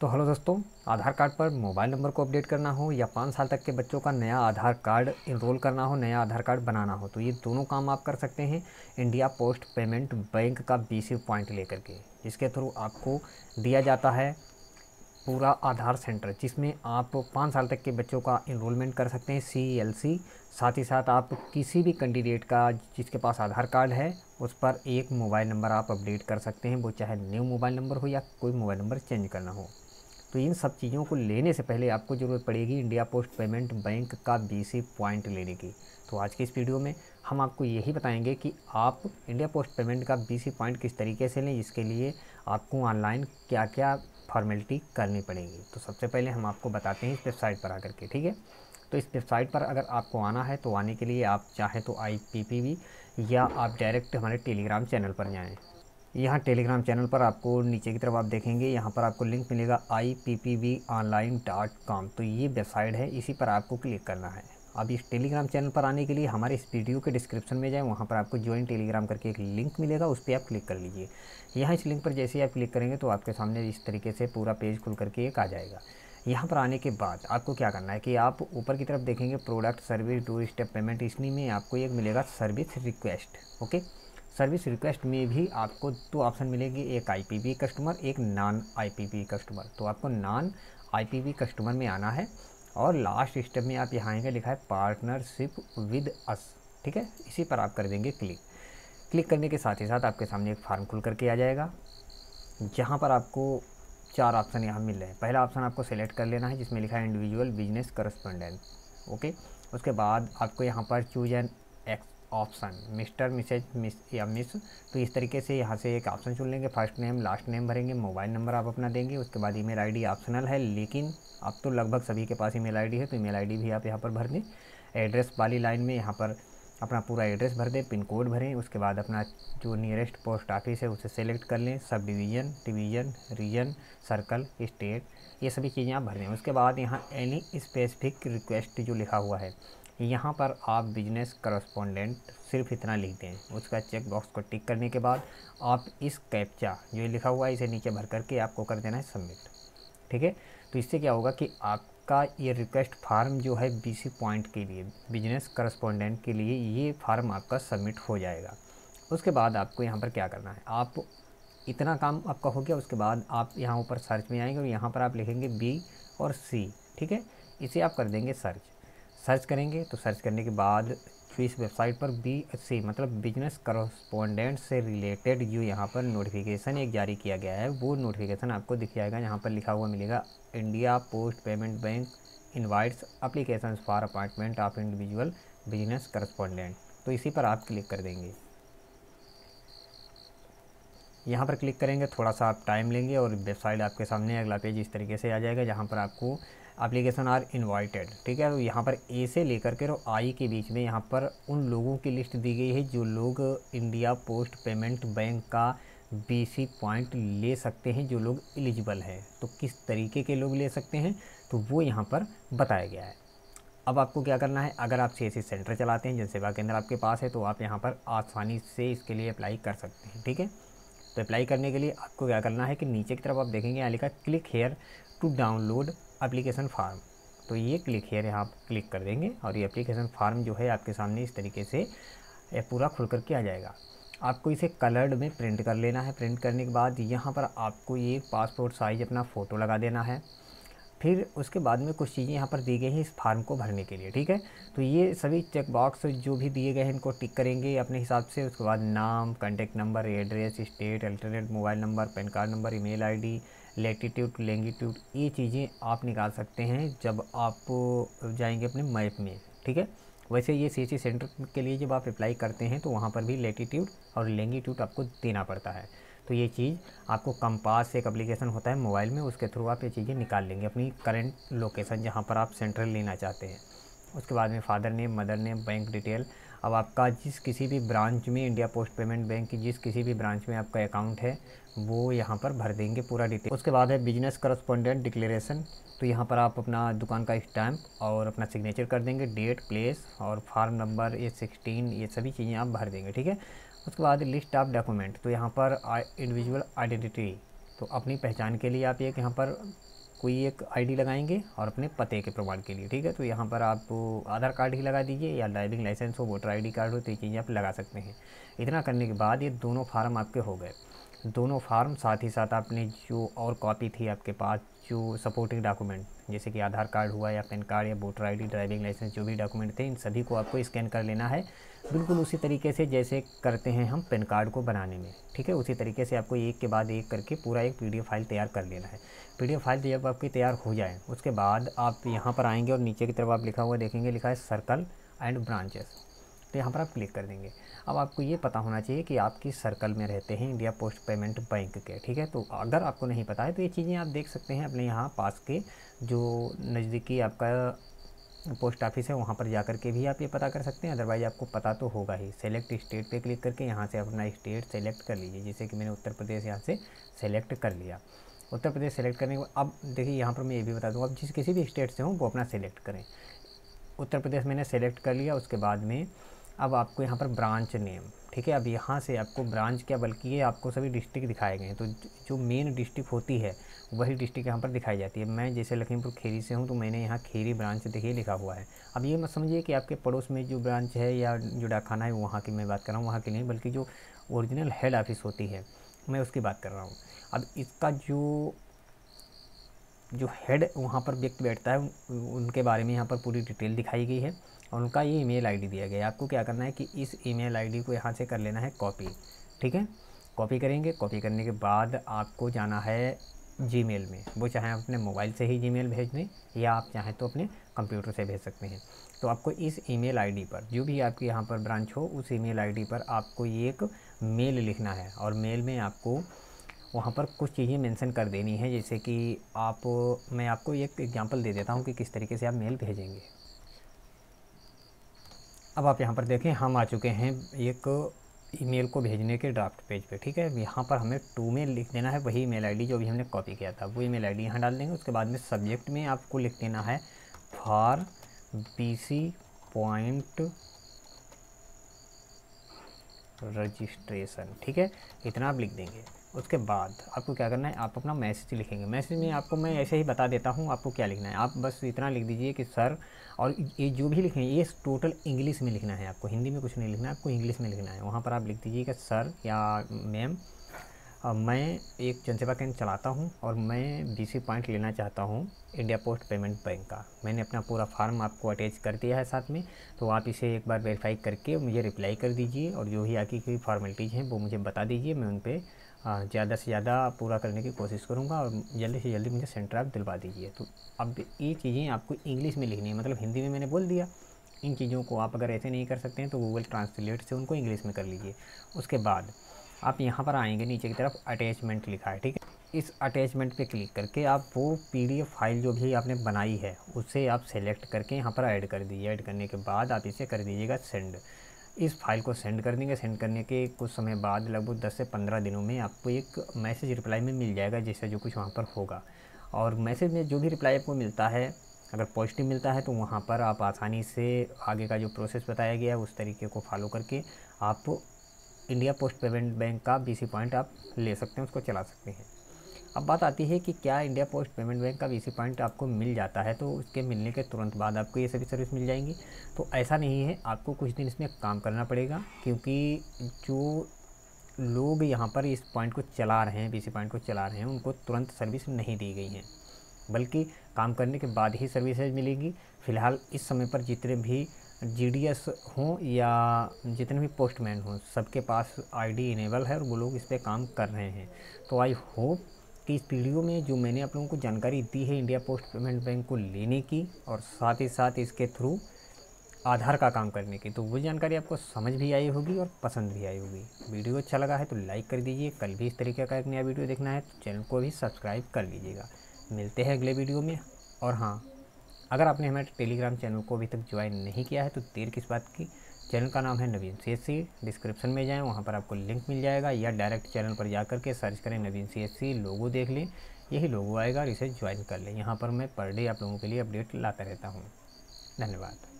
तो हेलो दोस्तों, आधार कार्ड पर मोबाइल नंबर को अपडेट करना हो या पाँच साल तक के बच्चों का नया आधार कार्ड इनरोल करना हो, नया आधार कार्ड बनाना हो तो ये दोनों काम आप कर सकते हैं इंडिया पोस्ट पेमेंट बैंक का बी पॉइंट लेकर के, जिसके थ्रू आपको दिया जाता है पूरा आधार सेंटर जिसमें आप पाँच साल तक के बच्चों का इनरोलमेंट कर सकते हैं सी एल सी साथ ही साथ आप किसी भी कैंडिडेट का जिसके पास आधार कार्ड है, उस पर एक मोबाइल नंबर आप अपडेट कर सकते हैं, वो चाहे न्यू मोबाइल नंबर हो या कोई मोबाइल नंबर चेंज करना हो। तो इन सब चीज़ों को लेने से पहले आपको ज़रूरत पड़ेगी इंडिया पोस्ट पेमेंट बैंक का बीसी पॉइंट लेने की। तो आज की इस वीडियो में हम आपको यही बताएँगे कि आप इंडिया पोस्ट पेमेंट का बीसी पॉइंट किस तरीके से लें, इसके लिए आपको ऑनलाइन क्या क्या फॉर्मेलिटी करनी पड़ेगी। तो सबसे पहले हम आपको बताते हैं इस वेबसाइट पर आकर के, ठीक है? तो इस वेबसाइट पर अगर आपको आना है तो आने के लिए आप चाहें तो आई या आप डायरेक्ट हमारे टेलीग्राम चैनल पर जाएँ। यहाँ टेलीग्राम चैनल पर आपको नीचे की तरफ़ आप देखेंगे, यहाँ पर आपको लिंक मिलेगा I P P online dot com तो ये वेबसाइट है, इसी पर आपको क्लिक करना है। अब इस टेलीग्राम चैनल पर आने के लिए हमारे इस वीडियो के डिस्क्रिप्शन में जाएँ, वहाँ पर आपको ज्वाइन टेलीग्राम करके एक लिंक मिलेगा, उस पर आप क्लिक कर लीजिए। यहाँ इस लिंक पर जैसे ही आप क्लिक करेंगे तो आपके सामने इस तरीके से पूरा पेज खुल करके एक आ जाएगा। यहाँ पर आने के बाद आपको क्या करना है कि आप ऊपर की तरफ़ देखेंगे product service two step payment इसमें में आपको एक मिलेगा service request okay service request में भी आपको दो ऑप्शन मिलेगी, एक आईपीवी कस्टमर एक नॉन आईपीवी कस्टमर तो आपको नॉन आईपीवी कस्टमर में आना है और लास्ट स्टेप में आप यहाँ आएँगे, लिखा है पार्टनरशिप विद अस ठीक है? इसी पर आप कर देंगे क्लिक क्लिक करने के साथ ही साथ आपके सामने एक फार्म खुल करके आ जाएगा, जहाँ पर आपको चार ऑप्शन यहाँ मिल रहे हैं। पहला ऑप्शन आपको सेलेक्ट कर लेना है, जिसमें लिखा है इंडिविजुअल बिज़नेस करस्पोंडेंट ओके? उसके बाद आपको यहाँ पर choose an x option, Mr, Mrs, Miss या मिस तो इस तरीके से यहाँ से एक ऑप्शन चुन लेंगे। फ़र्स्ट नेम, लास्ट नेम भरेंगे, मोबाइल नंबर आप अपना देंगे, उसके बाद ईमेल आईडी ऑप्शनल है, लेकिन अब तो लगभग सभी के पास ईमेल आईडी है तो ईमेल आईडी भी आप यहाँ पर भर दें। एड्रेस वाली लाइन में यहाँ पर अपना पूरा एड्रेस भर दें, पिन कोड भरें, उसके बाद अपना जो नियरेस्ट पोस्ट ऑफ़िस है, उसे सेलेक्ट कर लें subdivision division region circle state ये सभी चीज़ें आप भर दें। उसके बाद यहाँ एनी स्पेसिफिक रिक्वेस्ट जो लिखा हुआ है यहाँ पर आप बिज़नेस करस्पोंडेंट सिर्फ़ इतना लिख दें। उसका चेक बॉक्स को टिक करने के बाद आप इस कैप्चा जो लिखा हुआ है, इसे नीचे भर करके आपको कर देना है सबमिट ठीक है? तो इससे क्या होगा कि आपका ये रिक्वेस्ट फार्म जो है बीसी पॉइंट के लिए बिज़नेस करस्पॉन्डेंट के लिए ये फार्म आपका सबमिट हो जाएगा। उसके बाद आपको यहाँ पर क्या करना है? आप इतना काम आपका हो गया, उसके बाद आप यहाँ ऊपर सर्च में आएँगे और यहाँ पर आप लिखेंगे बी और सी ठीक है? इसे आप कर देंगे सर्च सर्च करेंगे तो सर्च करने के बाद इस वेबसाइट पर बी सी मतलब बिज़नेस करस्पोंडेंट से रिलेटेड जो यहाँ पर नोटिफिकेशन एक जारी किया गया है, वो नोटिफिकेशन आपको दिख जाएगा यहाँ पर लिखा हुआ मिलेगा India post payment bank invites application for appointment of individual business correspondent तो इसी पर आप क्लिक कर देंगे। यहाँ पर क्लिक करेंगे, थोड़ा सा आप टाइम लेंगे और वेबसाइट आपके सामने अगला पेज इस तरीके से आ जाएगा, जहाँ पर आपको एप्लीकेशन आर इनवाइटेड ठीक है? तो यहाँ पर ए से लेकर के और आई के बीच में यहाँ पर उन लोगों की लिस्ट दी गई है जो लोग इंडिया पोस्ट पेमेंट बैंक का बीसी पॉइंट ले सकते हैं, जो लोग एलिजिबल हैं। तो किस तरीके के लोग ले सकते हैं? तो वो यहाँ पर बताया गया है। अब आपको क्या करना है? अगर आप सी सेंटर चलाते हैं, जनसेवा केंद्र आपके पास है तो आप यहाँ पर आसानी से इसके लिए अप्लाई कर सकते हैं, ठीक है? तो अप्लाई करने के लिए आपको क्या करना है कि नीचे की तरफ़ आप देखेंगे यहाँ लिखा click here to download application form तो ये क्लिक हेयर यहाँ आप क्लिक कर देंगे और ये एप्लीकेशन फार्म जो है आपके सामने इस तरीके से पूरा खुल कर के आ जाएगा। आपको इसे कलर्ड में प्रिंट कर लेना है। प्रिंट करने के बाद यहाँ पर आपको ये पासपोर्ट साइज़ अपना फ़ोटो लगा देना है। फिर उसके बाद में कुछ चीज़ें यहाँ पर दी गई हैं इस फार्म को भरने के लिए, ठीक है? तो ये सभी चेक बॉक्स जो भी दिए गए हैं, इनको टिक करेंगे अपने हिसाब से। उसके बाद नाम contact number address state alternate mobile number PAN card number email ID latitude, longitude, ये चीज़ें आप निकाल सकते हैं जब आप जाएँगे अपने मैप में, ठीक है? वैसे ये सी सेंटर के लिए जब आप अप्लाई करते हैं तो वहाँ पर भी लेटीट्यूड और लेंगीट्यूड आपको देना पड़ता है। तो ये चीज़ आपको कंपास एक एप्लीकेशन होता है मोबाइल में, उसके थ्रू आप ये चीज़ें निकाल लेंगे अपनी करंट लोकेशन जहाँ पर आप सेंटर लेना चाहते हैं। उसके बाद में father name, mother name, bank detail. अब आपका जिस किसी भी ब्रांच में इंडिया पोस्ट पेमेंट बैंक की जिस किसी भी ब्रांच में आपका अकाउंट है, वो यहाँ पर भर देंगे पूरा डिटेल। उसके बाद है बिज़नेस करस्पॉन्डेंट डिक्लेरेशन। तो यहाँ पर आप अपना दुकान का स्टैम्प और अपना सिग्नेचर कर देंगे, डेट, प्लेस और फार्म नंबर ए सिक्सटीन, ये सभी चीज़ें आप भर देंगे, ठीक है? उसके बाद लिस्ट ऑफ़ डॉक्यूमेंट। तो यहाँ पर इंडिविजुअल आइडेंटिटी। तो अपनी पहचान के लिए आप एक यहाँ पर कोई एक आईडी लगाएँगे और अपने पते के प्रमाण के लिए, ठीक है? तो यहाँ पर आप आधार कार्ड ही लगा दीजिए या ड्राइविंग लाइसेंस हो, वोटर आईडी कार्ड हो तो ये चीज़ें आप लगा सकते हैं। इतना करने के बाद ये दोनों फार्म आपके हो गए। दोनों फार्म साथ ही साथ आपने जो और कॉपी थी आपके पास, जो सपोर्टिंग डॉक्यूमेंट, जैसे कि आधार कार्ड हुआ या पैन कार्ड या वोटर आईडी ड्राइविंग लाइसेंस, जो भी डॉक्यूमेंट थे, इन सभी को आपको स्कैन कर लेना है। बिल्कुल उसी तरीके से जैसे करते हैं हम पेन कार्ड को बनाने में, ठीक है? उसी तरीके से आपको एक के बाद एक करके पूरा एक पीडीएफ फ़ाइल तैयार कर लेना है। पीडीएफ फ़ाइल जब आपकी तैयार हो जाए, उसके बाद आप यहाँ पर आएँगे और नीचे की तरफ़ आप लिखा हुआ देखेंगे, लिखा है सर्कल एंड ब्रांचेस। तो यहाँ पर आप क्लिक कर देंगे। अब आपको ये पता होना चाहिए कि आप किस सर्कल में रहते हैं, इंडिया पोस्ट पेमेंट बैंक के, ठीक है? तो अगर आपको नहीं पता है तो ये चीज़ें आप देख सकते हैं अपने यहाँ पास के जो नज़दीकी आपका पोस्ट ऑफ़िस है, वहाँ पर जा कर के भी आप ये पता कर सकते हैं। अदरवाइज़ आपको पता तो होगा ही। सेलेक्ट स्टेट पे क्लिक करके यहाँ से अपना स्टेट सेलेक्ट कर लीजिए जैसे कि मैंने उत्तर प्रदेश यहाँ से सेलेक्ट कर लिया। उत्तर प्रदेश सेलेक्ट करने के बाद, अब देखिए यहाँ पर मैं ये भी बता दूँ, अब जिस किसी भी स्टेट से हूँ, वो अपना सेलेक्ट करें। उत्तर प्रदेश मैंने सेलेक्ट कर लिया, उसके बाद में अब आपको यहाँ पर ब्रांच नेम, ठीक है? अब यहाँ से आपको ब्रांच क्या, बल्कि ये आपको सभी डिस्ट्रिक्ट दिखाए गए हैं। तो जो मेन डिस्ट्रिक्ट होती है, वही डिस्ट्रिक्ट यहाँ पर दिखाई जाती है। मैं जैसे लखीमपुर खेरी से हूँ तो मैंने यहाँ खेरी ब्रांच देखिए लिखा हुआ है। अब ये मत समझिए कि आपके पड़ोस में जो ब्रांच है या जो डाकखाना है, वहाँ की मैं बात कर रहा हूँ, वहाँ की नहीं, बल्कि जो ओरिजिनल हेड ऑफ़िस होती है, मैं उसकी बात कर रहा हूँ। अब इसका जो जो हेड वहाँ पर व्यक्ति बैठता है उनके बारे में यहाँ पर पूरी डिटेल दिखाई गई है और उनका ये ईमेल आईडी दिया गया है। आपको क्या करना है कि इस ईमेल आईडी को यहाँ से कर लेना है कॉपी ठीक है? कॉपी करेंगे। कॉपी करने के बाद आपको जाना है जी में। वो चाहे आप अपने मोबाइल से ही जी भेज दें या आप चाहें तो अपने कंप्यूटर से भेज सकते हैं। तो आपको इस ईमेल आईडी पर, जो भी आपके यहाँ पर ब्रांच हो, उस ईमेल आईडी पर आपको ये एक मेल लिखना है और मेल में आपको वहाँ पर कुछ चीज़ें मेंशन कर देनी है, जैसे कि आप, मैं आपको एक एग्जांपल दे देता हूँ कि किस तरीके से आप मेल भेजेंगे। अब आप यहाँ पर देखें, हम आ चुके हैं एक ईमेल को भेजने के ड्राफ्ट पेज पे, ठीक है? यहाँ पर हमें टू में लिख देना है, वही ईमेल आईडी जो भी हमने कॉपी किया था, वो ईमेल आईडी यहाँ डाल देंगे। उसके बाद में सब्जेक्ट में आपको लिख देना है फॉर बीसी पॉइंट रजिस्ट्रेशन ठीक है? इतना आप लिख देंगे। उसके बाद आपको क्या करना है, आप अपना मैसेज लिखेंगे। मैसेज में आपको मैं ऐसे ही बता देता हूँ, आपको क्या लिखना है। आप बस इतना लिख दीजिए कि सर और ये जो भी लिखें ये टोटल इंग्लिश में लिखना है आपको। हिंदी में कुछ नहीं लिखना है, आपको इंग्लिश में लिखना है। वहाँ पर आप लिख दीजिएगा सर या मैम मैं एक जनसेवा केंद्र चलाता हूँ और मैं बी पॉइंट लेना चाहता हूँ इंडिया पोस्ट पेमेंट बैंक का। मैंने अपना पूरा फार्म आपको अटैच कर दिया है साथ में तो आप इसे एक बार वेरीफाई करके मुझे रिप्लाई कर दीजिए और जो भी आपकी कोई फॉर्मेलिटीज़ हैं, वो मुझे बता दीजिए, मैं उन पर ज़्यादा से ज़्यादा पूरा करने की कोशिश करूँगा और जल्दी से जल्दी मुझे सेंटर आप दिलवा दीजिए। तो अब ये चीज़ें आपको इंग्लिश में लिखनी है मतलब हिंदी में मैंने बोल दिया। इन चीज़ों को आप अगर ऐसे नहीं कर सकते हैं तो गूगल ट्रांसलेट से उनको इंग्लिश में कर लीजिए। उसके बाद आप यहाँ पर आएँगे, नीचे की तरफ़ अटैचमेंट लिखा है, ठीक है? इस अटैचमेंट पे क्लिक करके आप वो पीडीएफ फ़ाइल जो भी आपने बनाई है, उसे आप सेलेक्ट करके यहाँ पर ऐड कर दीजिए। ऐड करने के बाद आप इसे कर दीजिएगा सेंड इस फ़ाइल को सेंड कर देंगे। सेंड करने के कुछ समय बाद, लगभग 10 से 15 दिनों में आपको एक मैसेज रिप्लाई में मिल जाएगा, जैसे जो कुछ वहाँ पर होगा। और मैसेज में जो भी रिप्लाई आपको मिलता है, अगर पॉजिटिव मिलता है तो वहाँ पर आप आसानी से आगे का जो प्रोसेस बताया गया है, उस तरीके को फॉलो करके आप इंडिया पोस्ट पेमेंट बैंक का बीसी पॉइंट आप ले सकते हैं, उसको चला सकते हैं। अब बात आती है कि क्या इंडिया पोस्ट पेमेंट बैंक का वीसी पॉइंट आपको मिल जाता है तो उसके मिलने के तुरंत बाद आपको ये सभी सर्विस मिल जाएँगी। तो ऐसा नहीं है, आपको कुछ दिन इसमें काम करना पड़ेगा, क्योंकि जो लोग यहाँ पर इस पॉइंट को चला रहे हैं सी पॉइंट को चला रहे हैं, उनको तुरंत सर्विस नहीं दी गई हैं। बल्कि काम करने के बाद ही सर्विसेज़ मिलेगी। फ़िलहाल इस समय पर जितने भी जीडीएस हों या जितने भी पोस्टमैन हों, सबके पास आईडी इनेबल है और वो लोग इस पर काम कर रहे हैं। तो आई होप कि इस वीडियो में जो मैंने आप लोगों को जानकारी दी है इंडिया पोस्ट पेमेंट बैंक को लेने की और साथ ही साथ इसके थ्रू आधार का काम करने की तो वो जानकारी आपको समझ भी आई होगी और पसंद भी आई होगी। वीडियो अच्छा लगा है तो लाइक कर दीजिए। कल भी इस तरीके का एक नया वीडियो देखना है तो चैनल को भी सब्सक्राइब कर लीजिएगा। मिलते हैं अगले वीडियो में। और हाँ अगर आपने हमारे टेलीग्राम चैनल को अभी तक ज्वाइन नहीं किया है तो देर किस बात की? चैनल का नाम है नवीन सीएससी डिस्क्रिप्शन में जाएँ, वहाँ पर आपको लिंक मिल जाएगा या डायरेक्ट चैनल पर जा करके सर्च करें नवीन सीएससी लोगो देख लें, यही लोगो आएगा और इसे ज्वाइन कर लें। यहाँ पर मैं पर डे आप लोगों के लिए अपडेट लाता रहता हूँ। धन्यवाद।